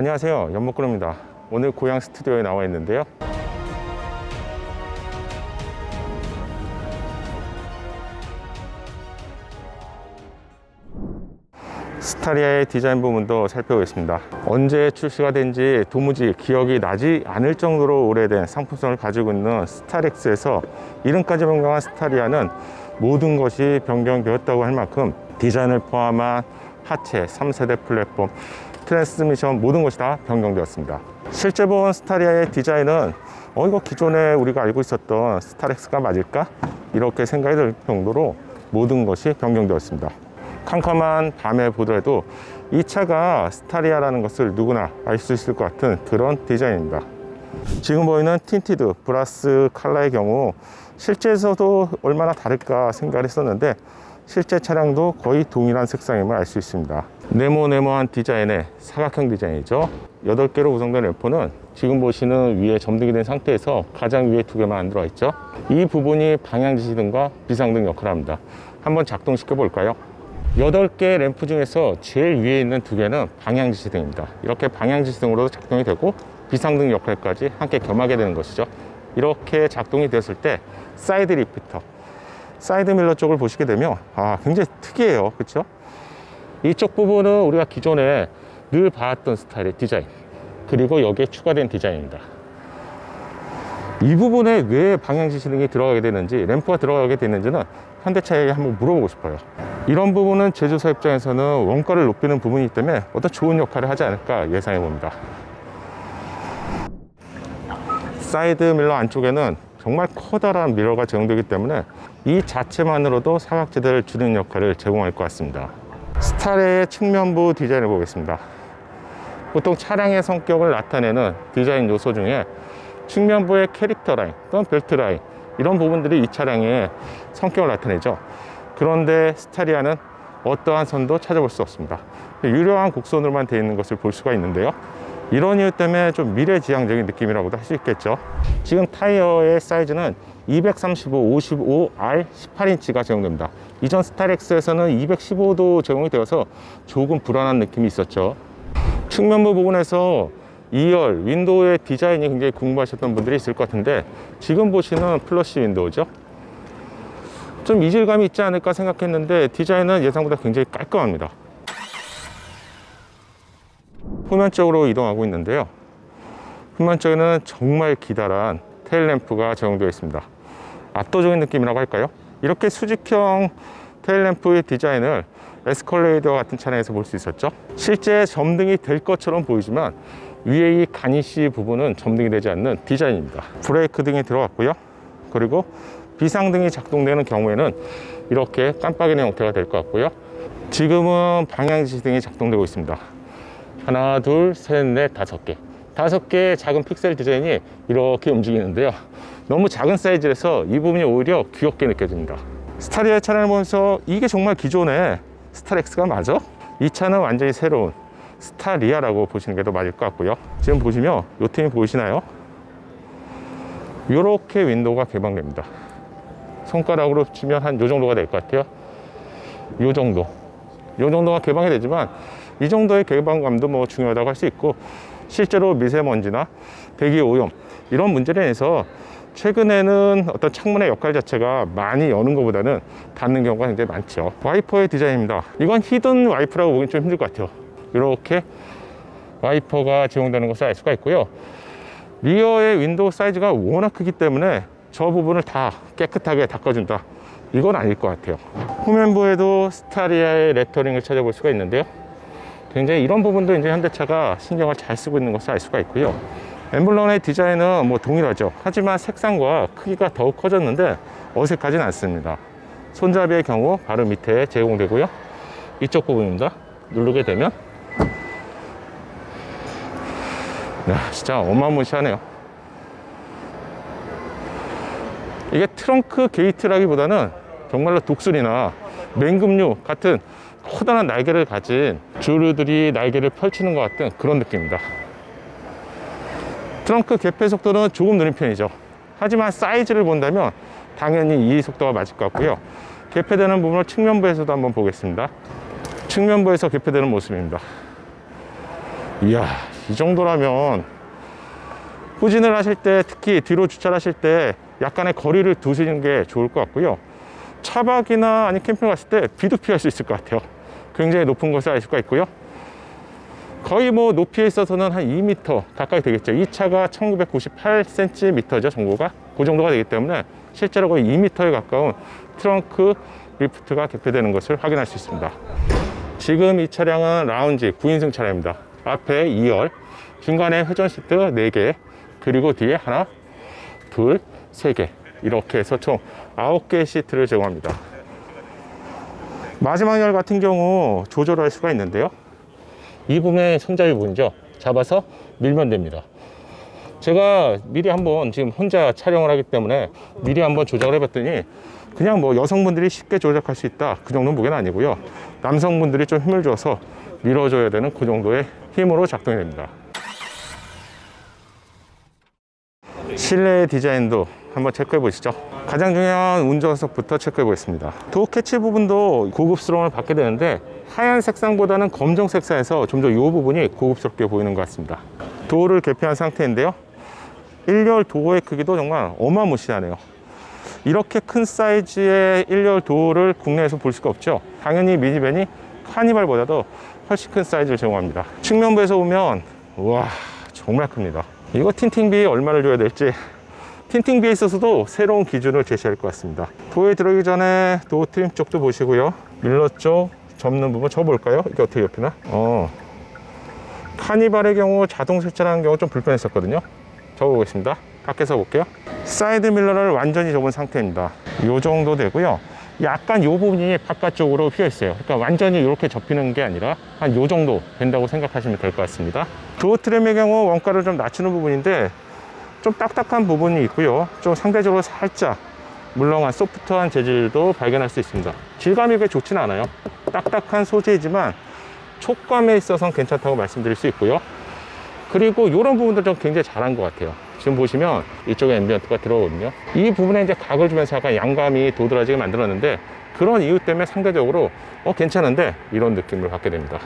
안녕하세요. 연목구입니다. 오늘 고향 스튜디오에 나와 있는데요. 스타리아의 디자인 부분도 살펴보겠습니다. 언제 출시가 된지 도무지 기억이 나지 않을 정도로 오래된 상품성을 가지고 있는 스타렉스에서 이름까지 변경한 스타리아는 모든 것이 변경되었다고 할 만큼 디자인을 포함한 하체, 3세대 플랫폼, 트랜스미션 모든 것이 다 변경되었습니다. 실제 본 스타리아의 디자인은 어 이거 기존에 우리가 알고 있었던 스타렉스가 맞을까? 이렇게 생각이 들 정도로 모든 것이 변경되었습니다. 캄캄한 밤에 보더라도 이 차가 스타리아라는 것을 누구나 알 수 있을 것 같은 그런 디자인입니다. 지금 보이는 틴티드 브라스 칼라의 경우 실제에서도 얼마나 다를까 생각을 했었는데 실제 차량도 거의 동일한 색상임을 알 수 있습니다 네모네모한 디자인의 사각형 디자인이죠. 8개로 구성된 램프는 지금 보시는 위에 점등이 된 상태에서 가장 위에 두 개만 안 들어가 있죠. 이 부분이 방향지시등과 비상등 역할을 합니다. 한번 작동시켜 볼까요? 8개 램프 중에서 제일 위에 있는 두 개는 방향지시등입니다. 이렇게 방향지시등으로도 작동이 되고 비상등 역할까지 함께 겸하게 되는 것이죠. 이렇게 작동이 되었을 때 side repeater 사이드 미러 쪽을 보시게 되면 아 굉장히 특이해요. 그렇죠 이쪽 부분은 우리가 기존에 늘 봐왔던 스타일의 디자인. 그리고 여기에 추가된 디자인입니다. 이 부분에 왜 방향지시등이 들어가게 되는지 램프가 들어가게 되는지는 현대차에게 한번 물어보고 싶어요. 이런 부분은 제조사 입장에서는 원가를 높이는 부분이기 때문에 어떤 좋은 역할을 하지 않을까 예상해 봅니다. 사이드 미러 안쪽에는 정말 커다란 미러가 제공되기 때문에 이 자체만으로도 사각지대를 줄이는 역할을 제공할 것 같습니다 스타리아의 측면부 디자인을 보겠습니다. 보통 차량의 성격을 나타내는 디자인 요소 중에 측면부의 캐릭터 라인 또는 벨트 라인 이런 부분들이 이 차량의 성격을 나타내죠. 그런데 스타리아는 어떠한 선도 찾아볼 수 없습니다. 유려한 곡선으로만 되어 있는 것을 볼 수가 있는데요. 이런 이유 때문에 좀 미래지향적인 느낌이라고도 할 수 있겠죠. 지금 타이어의 사이즈는 235, 55R 18인치가 제공됩니다. 이전 스타렉스에서는 215도 제공이 되어서 조금 불안한 느낌이 있었죠. 측면부 부분에서 2열 윈도우의 디자인이 굉장히 궁금하셨던 분들이 있을 것 같은데 지금 보시는 flush window죠? 좀 이질감이 있지 않을까 생각했는데 디자인은 예상보다 굉장히 깔끔합니다. 후면 쪽으로 이동하고 있는데요. 후면 쪽에는 정말 기다란 테일램프가 제공되어 있습니다 압도적인 느낌이라고 할까요? 이렇게 수직형 테일램프의 디자인을 에스컬레이더 같은 차량에서 볼 수 있었죠. 실제 점등이 될 것처럼 보이지만 위에 이 가니쉬 부분은 점등이 되지 않는 디자인입니다. 브레이크 등이 들어갔고요. 그리고 비상등이 작동되는 경우에는 이렇게 깜빡이는 형태가 될 것 같고요. 지금은 방향지시등이 작동되고 있습니다. 하나 둘셋넷 다섯 개. 다섯 개의 작은 픽셀 디자인이 이렇게 움직이는데요 너무 작은 사이즈라서 이 부분이 오히려 귀엽게 느껴집니다. 스타리아 차량을 보면서 이게 정말 기존의 스타렉스가 맞아? 이 차는 완전히 새로운 스타리아라고 보시는 게 더 맞을 것 같고요. 지금 보시면 이 틈이 보이시나요? 이렇게 윈도우가 개방됩니다. 손가락으로 치면 한 요 정도가 될 것 같아요. 요 정도. 요 정도가 개방이 되지만 이 정도의 개방감도 뭐 중요하다고 할 수 있고 실제로 미세먼지나 대기 오염 이런 문제로 인해서 최근에는 어떤 창문의 역할 자체가 많이 여는 것보다는 닫는 경우가 굉장히 많죠. 와이퍼의 디자인입니다. 이건 hidden 와이퍼라고 보기 좀 힘들 것 같아요. 이렇게 와이퍼가 제공되는 것을 알 수가 있고요. rear의 윈도우 사이즈가 워낙 크기 때문에 저 부분을 다 깨끗하게 닦아준다. 이건 아닐 것 같아요. 후면부에도 스타리아의 레터링을 찾아볼 수가 있는데요. 굉장히 이런 부분도 이제 현대차가 신경을 잘 쓰고 있는 것을 알 수가 있고요 엠블럼의 디자인은 뭐 동일하죠. 하지만 색상과 크기가 더욱 커졌는데 어색하진 않습니다. 손잡이의 경우 바로 밑에 제공되고요. 이쪽 부분입니다. 누르게 되면. 야, 진짜 어마무시하네요. 이게 트렁크 게이트라기보다는 정말로 독수리나 맹금류 같은 커다란 날개를 가진 조류들이 날개를 펼치는 것 같은 그런 느낌입니다 트렁크 개폐 속도는 조금 느린 편이죠. 하지만 사이즈를 본다면 당연히 이 속도가 맞을 것 같고요. 개폐되는 부분을 측면부에서도 한번 보겠습니다. 측면부에서 개폐되는 모습입니다. 이야 이 정도라면 후진을 하실 때 특히 뒤로 주차를 하실 때 약간의 거리를 두시는 게 좋을 것 같고요. 차박이나 아니 캠핑 갔을 때 비도 피할 수 있을 것 같아요. 굉장히 높은 곳에 알 수가 있고요 거의 뭐 높이에 있어서는 한 2m 가까이 되겠죠. 이 차가 1998cm죠 정보가? 그 정도가 되기 때문에 실제로 거의 2m에 가까운 트렁크 리프트가 개폐되는 것을 확인할 수 있습니다. 지금 이 차량은 라운지 9인승 차량입니다. 앞에 2열 중간에 회전 시트 4개 그리고 뒤에 하나 둘, 세 개. 이렇게 해서 총 9개의 시트를 제공합니다. 마지막 열 같은 경우 조절할 수가 있는데요 이 부분의 손잡이 부분이죠. 잡아서 밀면 됩니다. 제가 미리 한번 지금 혼자 촬영을 하기 때문에 미리 한번 조작을 해봤더니 그냥 뭐 여성분들이 쉽게 조작할 수 있다. 그 정도 무게는 아니고요. 남성분들이 좀 힘을 줘서 밀어줘야 되는 그 정도의 힘으로 작동이 됩니다 실내 디자인도 한번 체크해 보시죠. 가장 중요한 운전석부터 체크해 보겠습니다. 도어 캐치 부분도 고급스러움을 받게 되는데 하얀 색상보다는 검정 색상에서 좀 더 이 부분이 고급스럽게 보이는 것 같습니다. 도어를 개폐한 상태인데요. 1열 도어의 크기도 정말 어마무시하네요. 이렇게 큰 사이즈의 1열 도어를 국내에서 볼 수가 없죠. 당연히 미니밴인 카니발보다도 훨씬 큰 사이즈를 제공합니다. 측면부에서 보면 와 정말 큽니다 이거 틴팅비 얼마를 줘야 될지 틴팅비에 있어서도 새로운 기준을 제시할 것 같습니다. 도어에 들어가기 전에 도어 트림 쪽도 보시고요. 미러 쪽 접는 부분 접을까요? 이게 어떻게 접히나? 어. 카니발의 경우 자동 세차하는 경우 좀 불편했었거든요. 접어보겠습니다. 밖에서 볼게요. 사이드 미러를 완전히 접은 상태입니다. 이 정도 되고요 약간 이 부분이 바깥쪽으로 휘어 있어요. 그러니까 완전히 이렇게 접히는 게 아니라 한 이 정도 된다고 생각하시면 될 것 같습니다. 도어 트림의 경우 원가를 좀 낮추는 부분인데 좀 딱딱한 부분이 있고요. 좀 상대적으로 살짝 물렁한 소프트한 재질도 발견할 수 있습니다. 질감이 그렇게 좋지는 않아요. 딱딱한 소재이지만 촉감에 있어서는 괜찮다고 말씀드릴 수 있고요. 그리고 이런 부분도 좀 굉장히 잘한 것 같아요 지금 보시면 이쪽에 ambient가 들어오거든요. 이 부분에 이제 각을 주면서 약간 양감이 도드라지게 만들었는데 그런 이유 때문에 상대적으로 어 괜찮은데? 이런 느낌을 받게 됩니다.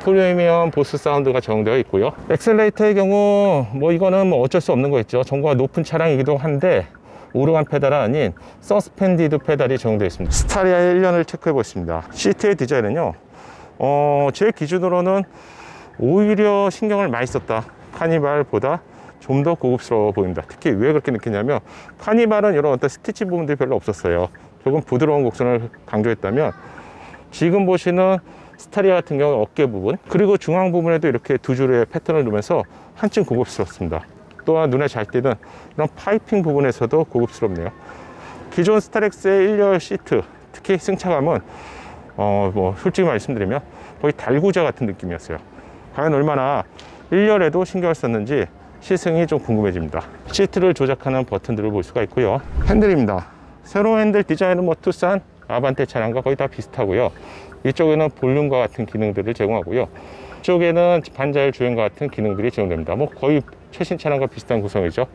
프리미엄 보스 사운드가 적용되어 있고요. 엑셀레이터의 경우 뭐 이거는 뭐 어쩔 수 없는 거 있죠. 전고가 높은 차량이기도 한데 오르간 페달은 아닌 suspended 페달이 적용되어 있습니다. 스타리아의 1열을 체크해 보겠습니다. 시트의 디자인은요 어, 제 기준으로는 오히려 신경을 많이 썼다. 카니발보다 좀 더 고급스러워 보입니다. 특히 왜 그렇게 느끼냐면 카니발은 이런 어떤 스티치 부분들이 별로 없었어요. 조금 부드러운 곡선을 강조했다면 지금 보시는 스타리아 같은 경우 어깨 부분 그리고 중앙 부분에도 이렇게 두 줄의 패턴을 두면서 한층 고급스럽습니다. 또한 눈에 잘 띄는 이런 piping 부분에서도 고급스럽네요. 기존 스타렉스의 1열 시트 특히 승차감은 어 뭐 솔직히 말씀드리면 거의 달구지 같은 느낌이었어요. 과연 얼마나 1열에도 신경을 썼는지 시승이 좀 궁금해집니다. 시트를 조작하는 버튼들을 볼 수가 있고요. 핸들입니다. 새로운 핸들 디자인은 뭐 투싼 아반떼 차량과 거의 다 비슷하고요. 이쪽에는 볼륨과 같은 기능들을 제공하고요. 이쪽에는 반자율 주행과 같은 기능들이 제공됩니다. 뭐 거의 최신 차량과 비슷한 구성이죠.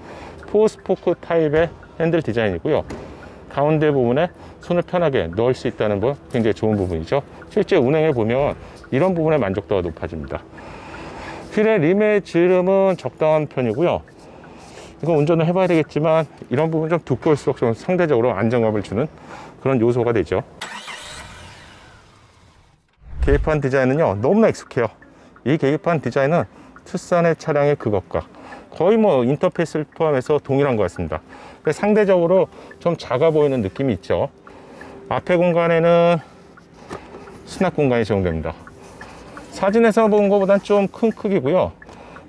포스포크 타입의 핸들 디자인이고요. 가운데 부분에 손을 편하게 넣을 수 있다는 건 굉장히 좋은 부분이죠. 실제 운행해 보면 이런 부분의 만족도가 높아집니다 휠의 림의 지름은 적당한 편이고요. 이거 운전을 해봐야 되겠지만 이런 부분 좀 두꺼울수록 좀 상대적으로 안정감을 주는 그런 요소가 되죠. 계기판 디자인은요 너무나 익숙해요. 이 계기판 디자인은 투싼의 차량의 그것과 거의 뭐 인터페이스를 포함해서 동일한 것 같습니다. 상대적으로 좀 작아 보이는 느낌이 있죠. 앞에 공간에는 수납 공간이 제공됩니다 사진에서 본 것보단 좀 큰 크기고요.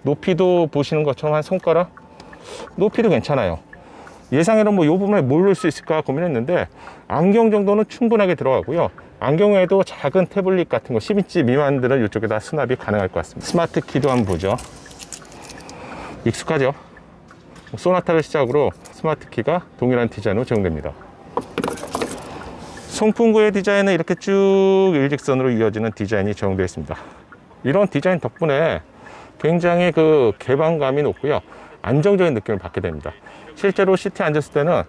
높이도 보시는 것처럼 한 손가락? 높이도 괜찮아요. 예상에는 뭐이 부분에 뭘 넣을 수 있을까 고민했는데 안경 정도는 충분하게 들어가고요. 안경 외에도 작은 태블릿 같은 거 10인치 미만들은 이쪽에다 수납이 가능할 것 같습니다. 스마트 키도 한번 보죠. 익숙하죠? 소나타를 시작으로 스마트 키가 동일한 디자인으로 제공됩니다 송풍구의 디자인은 이렇게 쭉 일직선으로 이어지는 디자인이 적용되어 있습니다. 이런 디자인 덕분에 굉장히 그 개방감이 높고요. 안정적인 느낌을 받게 됩니다. 실제로 시트에 앉았을 때는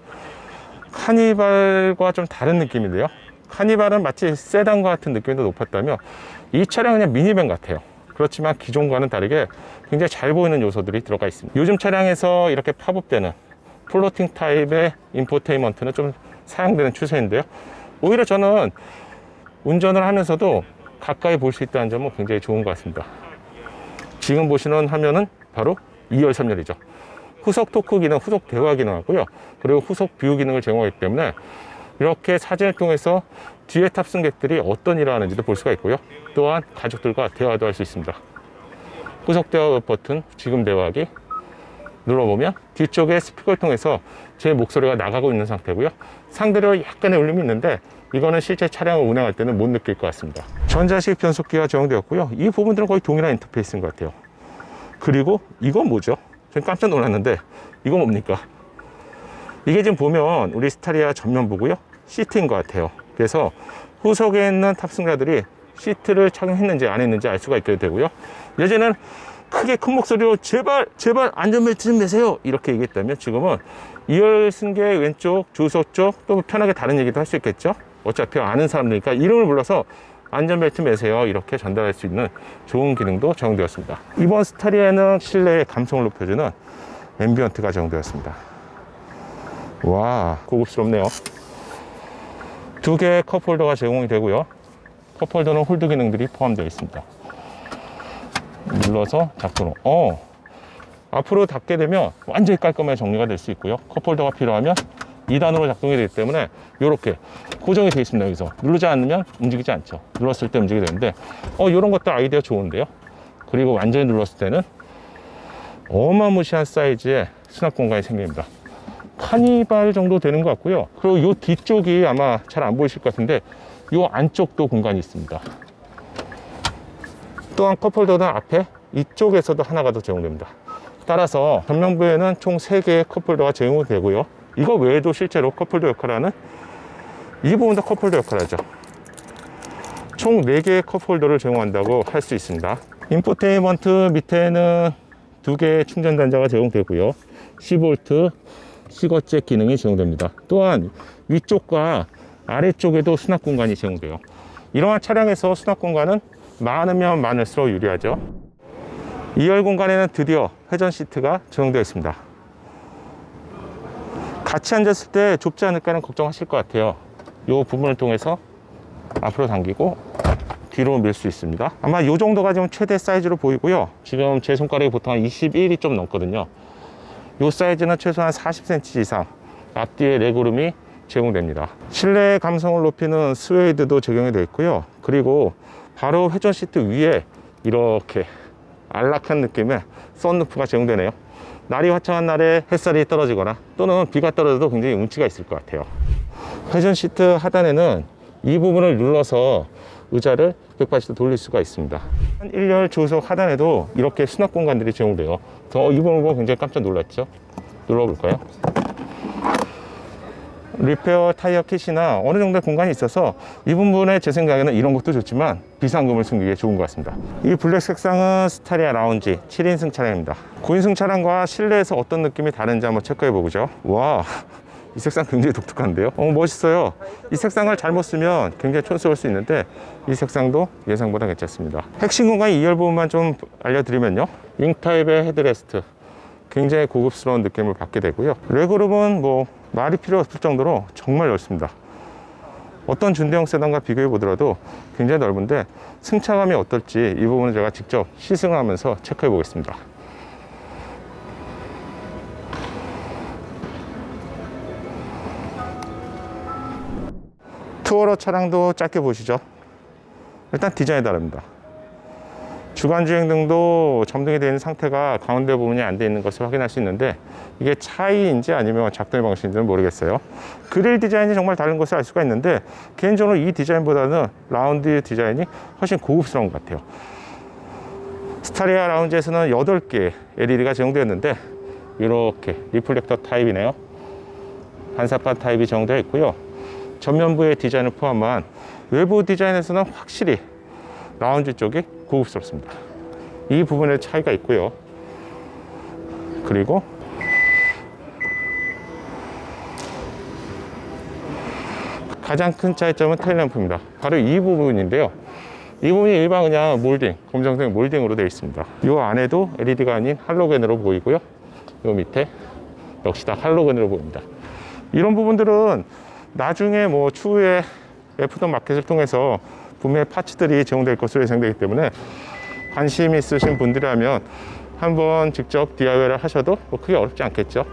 카니발과 좀 다른 느낌인데요. 카니발은 마치 세단과 같은 느낌이 더 높았다면 이 차량은 그냥 미니밴 같아요. 그렇지만 기존과는 다르게 굉장히 잘 보이는 요소들이 들어가 있습니다. 요즘 차량에서 이렇게 팝업되는 floating 타입의 infotainment는 좀 사용되는 추세인데요. 오히려 저는 운전을 하면서도 가까이 볼 수 있다는 점은 굉장히 좋은 것 같습니다. 지금 보시는 화면은 바로 2열 3열이죠. 후석 토크 기능, 후석 대화 기능 하고요. 그리고 후석 view 기능을 제공하기 때문에 이렇게 사진을 통해서 뒤에 탑승객들이 어떤 일을 하는지도 볼 수가 있고요. 또한 가족들과 대화도 할 수 있습니다. 후석 대화 버튼, 지금 대화하기 눌러보면 뒤쪽에 스피커를 통해서 제 목소리가 나가고 있는 상태고요. 상대로 약간의 울림이 있는데 이거는 실제 차량을 운행할 때는 못 느낄 것 같습니다. 전자식 변속기가 적용되었고요. 이 부분들은 거의 동일한 인터페이스인 것 같아요. 그리고 이건 뭐죠? 전 깜짝 놀랐는데 이거 뭡니까? 이게 지금 보면 우리 스타리아 전면부고요. 시트인 것 같아요. 그래서 후석에 있는 탑승자들이 시트를 착용했는지 안 했는지 알 수가 있게 되고요. 예전에는 크게 큰 목소리로 제발 제발 안전벨트 좀 매세요. 이렇게 얘기했다면 지금은 2열 승객 왼쪽 주석 쪽또 편하게 다른 얘기도 할 수 있겠죠? 어차피 아는 사람들이니까 이름을 불러서 안전벨트 매세요. 이렇게 전달할 수 있는 좋은 기능도 적용되었습니다. 이번 스타리아는 실내의 감성을 높여주는 ambient가 적용되었습니다. 와 고급스럽네요. 두 개의 컵홀더가 제공이 되고요. 컵홀더는 hold 기능들이 포함되어 있습니다 눌러서 작동을 어. 앞으로 닫게 되면 완전히 깔끔하게 정리가 될 수 있고요. 컵홀더가 필요하면 2단으로 작동이 되기 때문에 이렇게 고정이 되어 있습니다 여기서. 누르지 않으면 움직이지 않죠. 눌렀을 때 움직이게 되는데 어 이런 것도 아이디어 좋은데요. 그리고 완전히 눌렀을 때는 어마무시한 사이즈의 수납 공간이 생깁니다. 카니발 정도 되는 것 같고요. 그리고 이 뒤쪽이 아마 잘 안 보이실 것 같은데 이 안쪽도 공간이 있습니다 또한 컵홀더는 앞에 이쪽에서도 하나가 더 제공됩니다. 따라서 전면부에는 총 3개의 컵홀더가 제공이 되고요. 이거 외에도 실제로 컵홀더 역할을 하는 이 부분도 컵홀더 역할을 하죠. 총 4개의 컵홀더를 제공한다고 할 수 있습니다. 인포테인먼트 밑에는 2개의 충전 단자가 제공되고요. 10V 시거잭 기능이 제공됩니다. 또한 위쪽과 아래쪽에도 수납 공간이 제공돼요. 이러한 차량에서 수납 공간은 많으면 많을수록 유리하죠. 2열 공간에는 드디어 회전 시트가 적용되어 있습니다. 같이 앉았을 때 좁지 않을까는 걱정하실 것 같아요. 이 부분을 통해서 앞으로 당기고 뒤로 밀 수 있습니다. 아마 이 정도가 지금 최대 사이즈로 보이고요. 지금 제 손가락이 보통 한 21이 좀 넘거든요. 이 사이즈는 최소한 40cm 이상 앞뒤에 레그룸이 제공됩니다. 실내 감성을 높이는 스웨이드도 적용이 되어 있고요. 그리고 바로 회전 시트 위에 이렇게 안락한 느낌의 썬루프가 제공되네요. 날이 화창한 날에 햇살이 떨어지거나 또는 비가 떨어져도 굉장히 운치가 있을 것 같아요. 회전 시트 하단에는 이 부분을 눌러서 의자를 180도 돌릴 수가 있습니다. 1열 조석 하단에도 이렇게 수납 공간들이 제공돼요. 저 이 부분 보고 굉장히 깜짝 놀랐죠? 눌러볼까요 리페어 타이어 킷이나 어느 정도의 공간이 있어서 이 부분에 제 생각에는 이런 것도 좋지만 비상금을 숨기기에 좋은 것 같습니다. 이 블랙 색상은 스타리아 라운지 7인승 차량입니다. 9인승 차량과 실내에서 어떤 느낌이 다른지 한번 체크해 보죠. 와. 이 색상 굉장히 독특한데요? 어, 멋있어요. 이 색상을 잘못 쓰면 굉장히 촌스러울 수 있는데 이 색상도 예상보다 괜찮습니다. 핵심 공간 2열 부분만 좀 알려드리면요. wing 타입의 헤드레스트 굉장히 고급스러운 느낌을 받게 되고요. legroom은 뭐 말이 필요 없을 정도로 정말 넓습니다. 어떤 준대형 세단과 비교해 보더라도 굉장히 넓은데 승차감이 어떨지 이 부분은 제가 직접 시승하면서 체크해 보겠습니다. 투어러 차량도 짧게 보시죠. 일단 디자인이 다릅니다 주간주행 등도 점등이 되어 있는 상태가 가운데 부분이 안 되어 있는 것을 확인할 수 있는데 이게 차이인지 아니면 작동 방식인지는 모르겠어요. 그릴 디자인이 정말 다른 것을 알 수가 있는데 개인적으로 이 디자인보다는 라운지 디자인이 훨씬 고급스러운 것 같아요. 스타리아 라운지에서는 8개 LED가 제공되었는데 이렇게 reflector 타입이네요. 반사판 타입이 제공되어 있고요. 전면부의 디자인을 포함한 외부 디자인에서는 확실히 라운지 쪽이 고급스럽습니다 이 부분에 차이가 있고요 그리고 가장 큰 차이점은 테일램프입니다 바로 이 부분인데요 이 부분이 일반 그냥 몰딩, 검정색 몰딩으로 되어 있습니다. 이 안에도 LED가 아닌 할로겐으로 보이고요. 이 밑에 역시 다 할로겐으로 보입니다. 이런 부분들은 나중에 뭐 추후에 aftermarket을 통해서 구매 parts들이 제공될 것으로 예상되기 때문에 관심 있으신 분들이라면 한번 직접 DIY를 하셔도 뭐 크게 어렵지 않겠죠.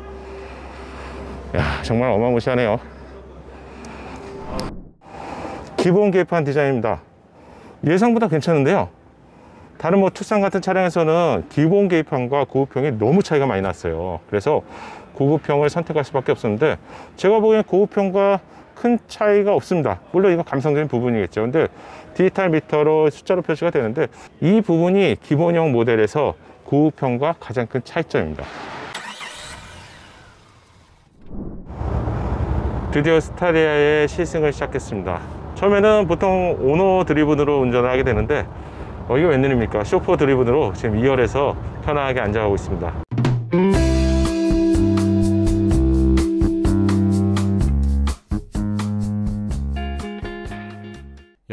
야, 정말 어마무시하네요. 기본 계판 디자인입니다. 예상보다 괜찮은데요. 다른 뭐 투싼 같은 차량에서는 기본 계기판과 고급형이 너무 차이가 많이 났어요. 그래서 고급형을 선택할 수밖에 없었는데 제가 보기엔 고급형과 큰 차이가 없습니다. 물론 이건 감성적인 부분이겠죠. 근데 디지털 미터로 숫자로 표시가 되는데 이 부분이 기본형 모델에서 고급형과 가장 큰 차이점입니다. 드디어 스타리아의 시승을 시작했습니다. 처음에는 보통 오너 드리븐으로 운전을 하게 되는데 어, 이게 웬일입니까? 쇼퍼 드리븐으로 지금 2열에서 편하게 앉아가고 있습니다.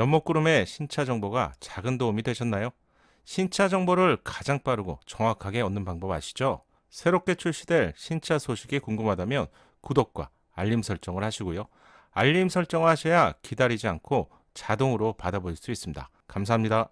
연목구름의 신차 정보가 작은 도움이 되셨나요? 신차 정보를 가장 빠르고 정확하게 얻는 방법 아시죠? 새롭게 출시될 신차 소식이 궁금하다면 구독과 알림 설정을 하시고요. 알림 설정을 하셔야 기다리지 않고 자동으로 받아볼 수 있습니다. 감사합니다.